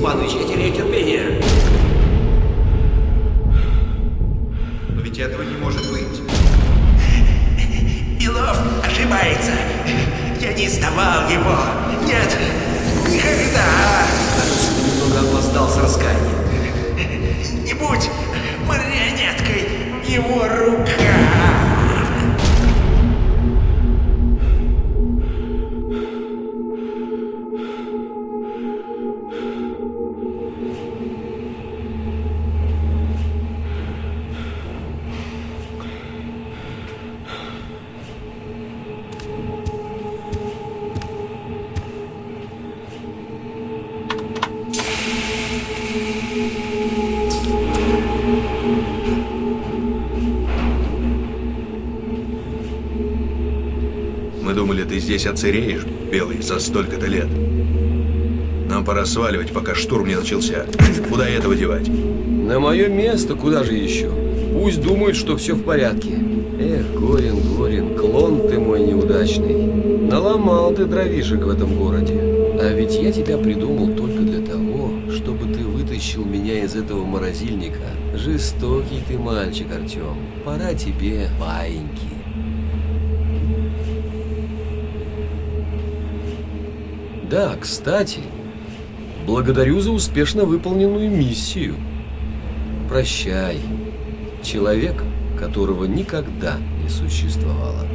Степанович, я теряю терпение. Но ведь этого не может быть. Белов ошибается. Я не сдавал его. Нет, никогда. Немного опоздал с раскаянием. Не будь Мы думали, ты здесь оцереешь, Белый, за столько-то лет. Нам пора сваливать, пока штурм не начался. Куда этого девать? На мое место куда же еще? Пусть думают, что все в порядке. Эх, Горин, Горин, клон ты мой неудачный. Наломал ты дровишек в этом городе. А ведь я тебя придумал только для того, чтобы ты вытащил меня из этого морозильника. Жестокий ты мальчик, Артем. Пора тебе баиньки. Да, кстати, благодарю за успешно выполненную миссию. Прощай, человек, которого никогда не существовало.